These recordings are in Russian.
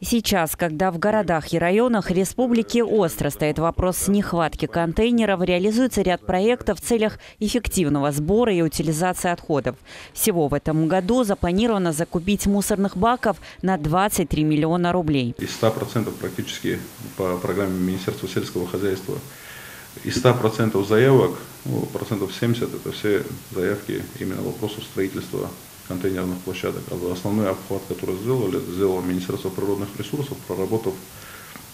Сейчас, когда в городах и районах республики остро стоит вопрос нехватки контейнеров, реализуется ряд проектов в целях эффективного сбора и утилизации отходов. Всего в этом году запланировано закупить мусорных баков на 23 миллиона рублей. Из 100% практически по программе Министерства сельского хозяйства. Из 100% заявок, ну, процентов 70 это все заявки именно вопросов строительства контейнерных площадок. А основной обхват, который сделали, сделало Министерство природных ресурсов, проработав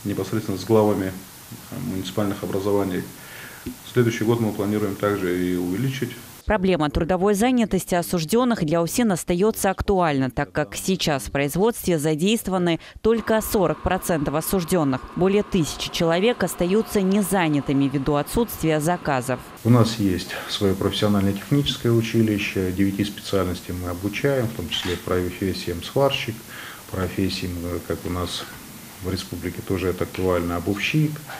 непосредственно с главами э, муниципальных образований. следующий год мы планируем также и увеличить Проблема трудовой занятости осужденных для УСИН остается актуальна, так как сейчас в производстве задействованы только 40% осужденных. Более тысячи человек остаются незанятыми ввиду отсутствия заказов. У нас есть свое профессионально-техническое училище, девяти специальностей мы обучаем, в том числе профессиям сварщик, профессиям, как у нас в республике тоже это актуально, обувщик –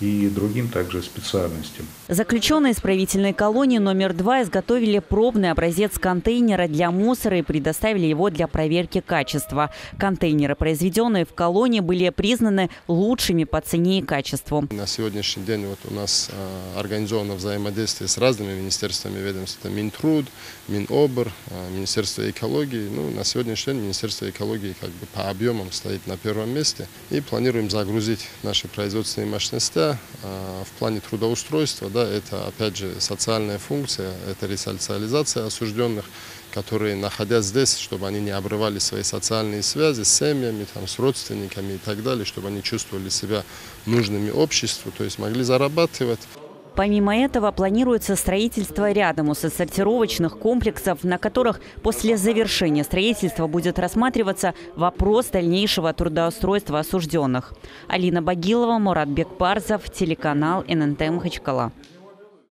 и другим также специальностям. Заключенные исправительной колонии номер два изготовили пробный образец контейнера для мусора и предоставили его для проверки качества. Контейнеры, произведенные в колонии, были признаны лучшими по цене и качеству. На сегодняшний день вот у нас э, организовано взаимодействие с разными министерствами ведомств. Это Минтруд, Минобр, э, Министерство экологии. Ну, на сегодняшний день Министерство экологии как бы по объемам стоит на первом месте. И планируем загрузить наши производственные мощности а, в плане трудоустройства, да, это опять же социальная функция, это ресоциализация осужденных, которые, находясь здесь, чтобы они не обрывали свои социальные связи с семьями, там, с родственниками и так далее, чтобы они чувствовали себя нужными обществу, то есть могли зарабатывать. Помимо этого, планируется строительство рядом сортировочных комплексов, на которых после завершения строительства будет рассматриваться вопрос дальнейшего трудоустройства осужденных. Алина Багилова, Мурат Бекпарзов, телеканал ННТ Махачкала.